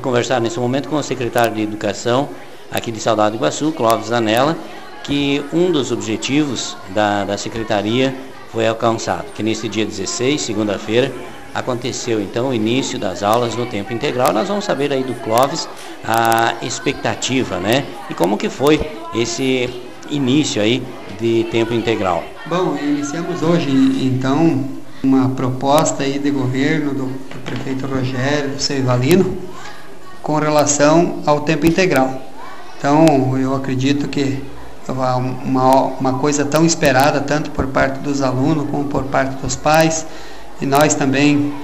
conversar nesse momento com o secretário de Educação aqui de Saudade do Iguaçu, Clóvis Anela, que um dos objetivos da, da secretaria foi alcançado, que nesse dia 16, segunda-feira, aconteceu então o início das aulas no tempo integral. Nós vamos saber aí do Clóvis a expectativa, né? E como que foi esse início aí de tempo integral. Bom, iniciamos hoje então uma proposta aí de governo do, do prefeito Rogério, do seu Ivalino, com relação ao tempo integral. Então, eu acredito que uma, uma coisa tão esperada, tanto por parte dos alunos como por parte dos pais, e nós também,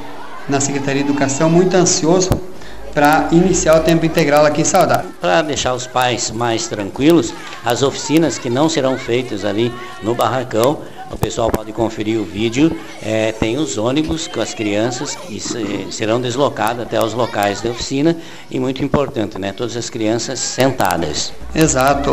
na Secretaria de Educação, muito ansioso para iniciar o tempo integral aqui em Saudade. Para deixar os pais mais tranquilos, as oficinas que não serão feitas ali no barracão o pessoal pode conferir o vídeo. É, tem os ônibus com as crianças que serão deslocadas até os locais da oficina e muito importante, né? Todas as crianças sentadas. Exato.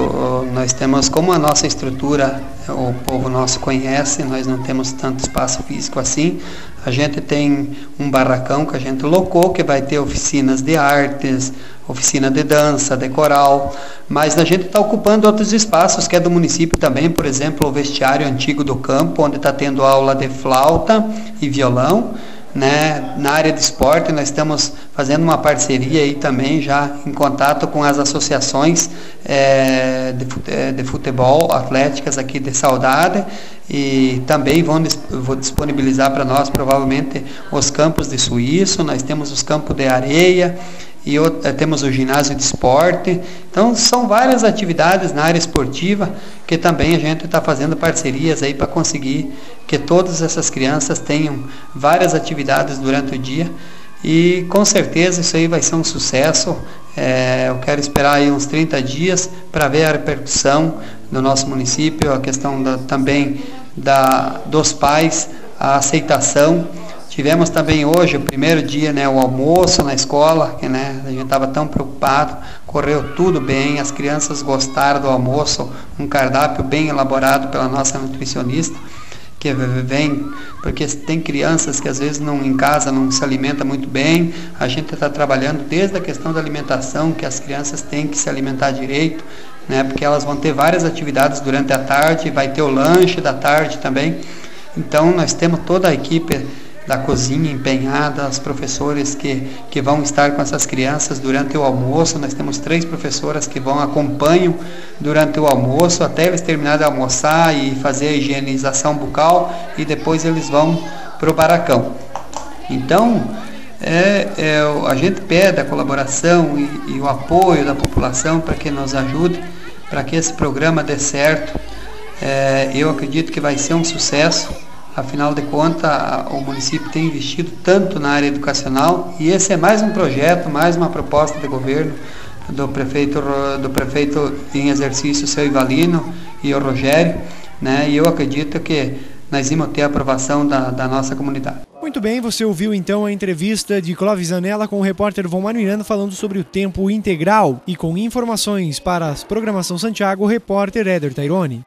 Nós temos como a nossa estrutura, o povo nosso conhece, nós não temos tanto espaço físico assim. A gente tem um barracão que a gente locou que vai ter oficinas de artes, oficina de dança, de coral, mas a gente está ocupando outros espaços que é do município também, por exemplo, o vestiário antigo do campo, onde está tendo aula de flauta e violão. Né? Na área de esporte, nós estamos fazendo uma parceria aí também, já em contato com as associações é, de, eh, de, futebol atléticas aqui de Saudade e também vão disponibilizar para nós provavelmente os campos de suíço, nós temos os campos de areia e eh, temos o ginásio de esporte. Então são várias atividades na área esportiva que também a gente está fazendo parcerias aí para conseguir que todas essas crianças tenham várias atividades durante o dia e com certeza isso aí vai ser um sucesso. É, eu quero esperar aí uns 30 dias para ver a repercussão no nosso município, a questão da, também da, dos pais, a aceitação. Tivemos também hoje, o primeiro dia, né, o almoço na escola, que né, a gente estava tão preocupado, correu tudo bem, as crianças gostaram do almoço, um cardápio bem elaborado pela nossa nutricionista, que vem, porque tem crianças que às vezes não em casa não se alimenta muito bem, a gente está trabalhando desde a questão da alimentação, que as crianças têm que se alimentar direito, né, porque elas vão ter várias atividades durante a tarde, vai ter o lanche da tarde também, então nós temos toda a equipe da cozinha empenhada, os professores que, que vão estar com essas crianças durante o almoço. Nós temos três professoras que vão acompanham durante o almoço até eles terminarem de almoçar e fazer a higienização bucal e depois eles vão para o baracão. Então, é, é, a gente pede a colaboração e, e o apoio da população para que nos ajude, para que esse programa dê certo. É, eu acredito que vai ser um sucesso Afinal de contas, o município tem investido tanto na área educacional e esse é mais um projeto, mais uma proposta de governo do prefeito, do prefeito em exercício, seu Ivalino e o Rogério, né? E eu acredito que nós vamos ter a aprovação da, da nossa comunidade. Muito bem, você ouviu então a entrevista de Clóvis Anela com o repórter Vomar Miranda falando sobre o tempo integral e com informações para a Programação Santiago, o repórter Éder Tairone.